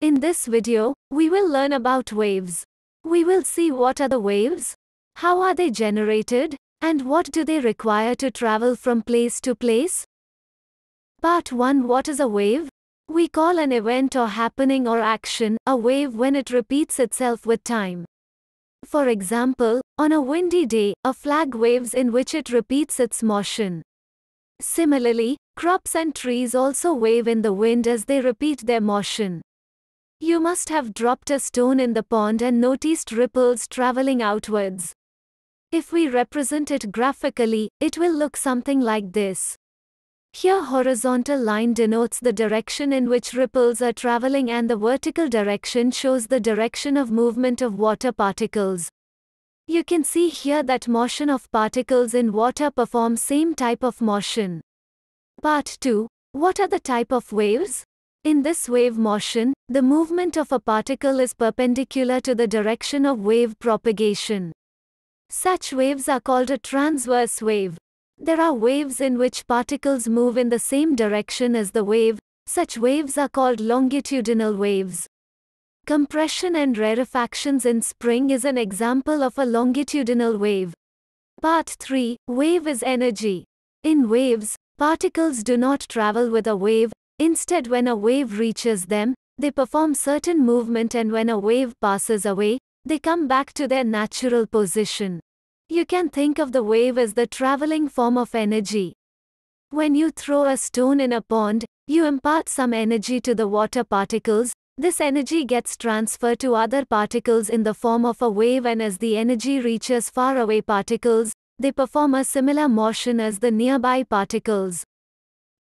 In this video, we will learn about waves. We will see what are the waves, how are they generated, and what do they require to travel from place to place. Part 1 What is a wave? We call an event or happening or action a wave when it repeats itself with time. For example, on a windy day, a flag waves in which it repeats its motion. Similarly, crops and trees also wave in the wind as they repeat their motion. You must have dropped a stone in the pond and noticed ripples traveling outwards. If we represent it graphically, it will look something like this. Here horizontal line denotes the direction in which ripples are traveling and the vertical direction shows the direction of movement of water particles. You can see here that motion of particles in water perform same type of motion. Part 2. What are the type of waves? In this wave motion, the movement of a particle is perpendicular to the direction of wave propagation. Such waves are called a transverse wave. There are waves in which particles move in the same direction as the wave, such waves are called longitudinal waves. Compression and rarefactions in spring is an example of a longitudinal wave. Part 3 Wave is energy. In waves, particles do not travel with a wave, Instead when a wave reaches them, they perform certain movement and when a wave passes away, they come back to their natural position. You can think of the wave as the traveling form of energy. When you throw a stone in a pond, you impart some energy to the water particles, this energy gets transferred to other particles in the form of a wave and as the energy reaches faraway particles, they perform a similar motion as the nearby particles.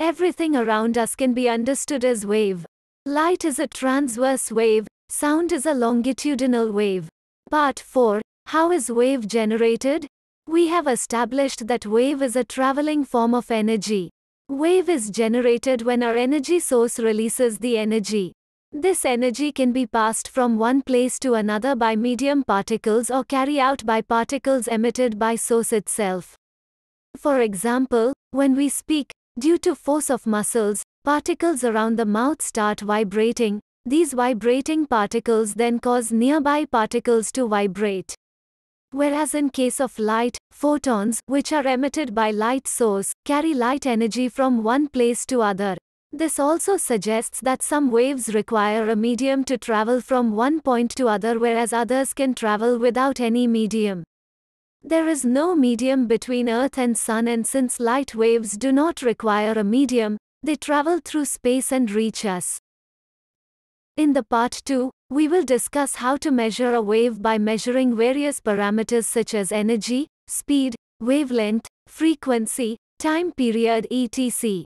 Everything around us can be understood as wave. Light is a transverse wave, sound is a longitudinal wave. Part 4 How is wave generated? We have established that wave is a traveling form of energy. Wave is generated when our energy source releases the energy. This energy can be passed from one place to another by medium particles or carry out by particles emitted by source itself. For example, when we speak, Due to force of muscles, particles around the mouth start vibrating. These vibrating particles then cause nearby particles to vibrate. Whereas in case of light, photons, which are emitted by light source, carry light energy from one place to other. This also suggests that some waves require a medium to travel from one point to other whereas others can travel without any medium. There is no medium between Earth and Sun and since light waves do not require a medium, they travel through space and reach us. In the part 2, we will discuss how to measure a wave by measuring various parameters such as energy, speed, wavelength, frequency, time period etc.